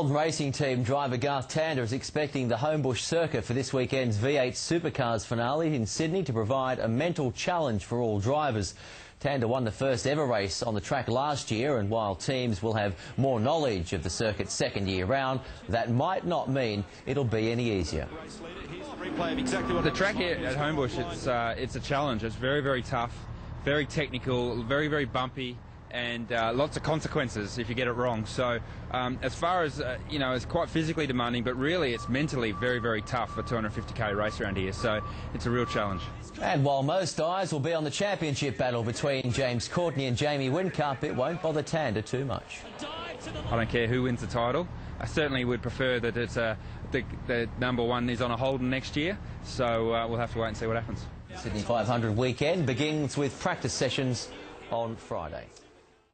Racing team driver Garth Tander is expecting the Homebush circuit for this weekend's V8 Supercars finale in Sydney to provide a mental challenge for all drivers. Tander won the first ever race on the track last year, and while teams will have more knowledge of the circuit's second year round, that might not mean it'll be any easier. The track here at Homebush, it's, uh, it's a challenge. It's very, very tough, very technical, very, very bumpy and uh, lots of consequences if you get it wrong. So, um, as far as uh, you know, it's quite physically demanding, but really it's mentally very, very tough for 250k race around here. So, it's a real challenge. And while most eyes will be on the championship battle between James Courtney and Jamie Whincup, it won't bother Tander too much. I don't care who wins the title. I certainly would prefer that it's uh, the, the, number one is on a Holden next year. So uh, we'll have to wait and see what happens. Sydney 500 weekend begins with practice sessions on Friday.